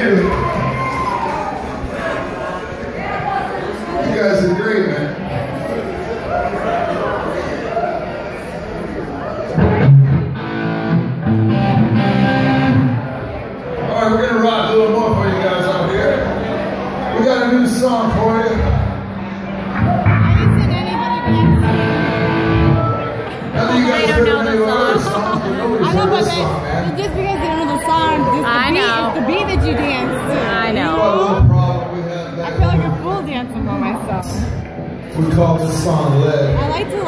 you. You guys are great, man. All right, we're gonna rock a little more for you guys out here. We got a new song for you. Now that you guys don't know the of our other song. songs, but nobody's I know, but they, just because they don't know the song, just the I beat, know. it's the beat that you dance to. I What a know. problem we have I feel like a fool dancing by myself. We call this song Lead. I like to